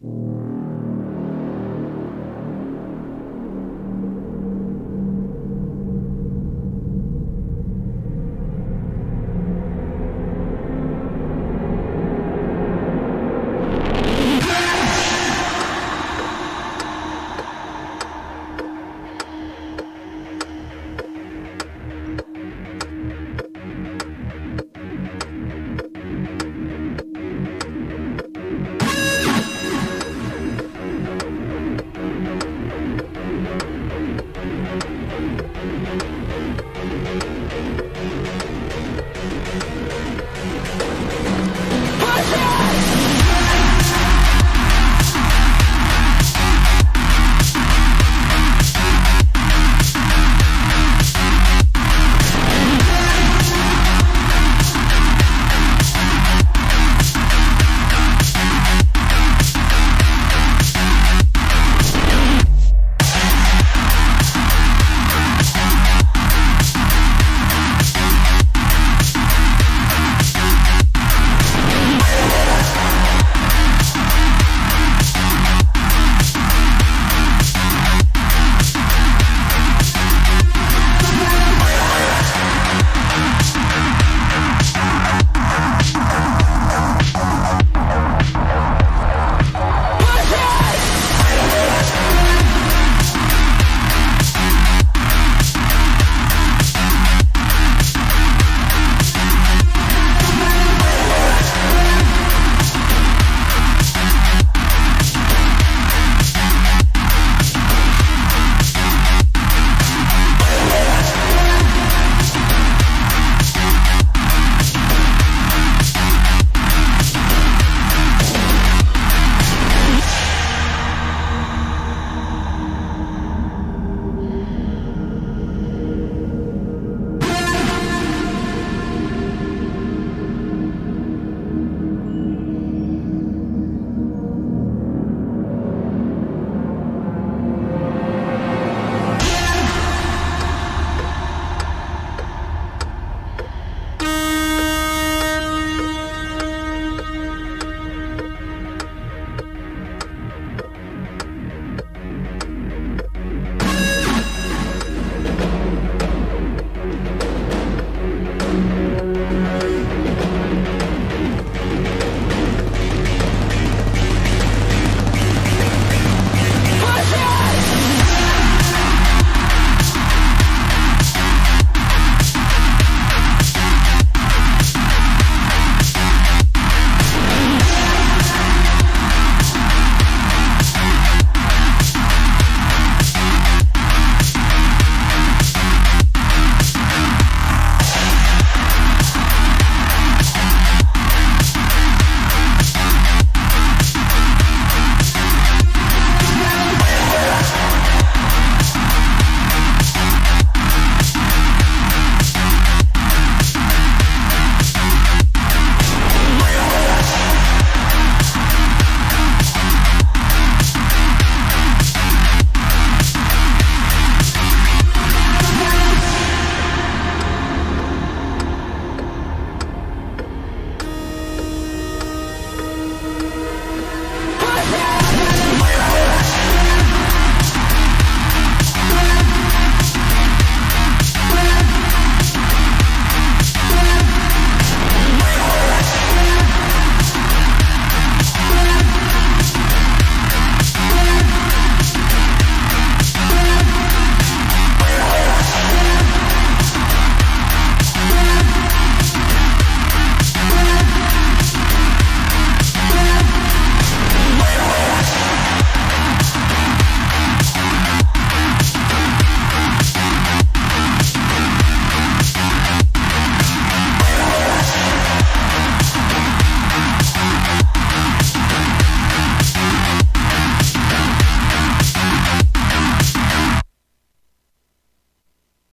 you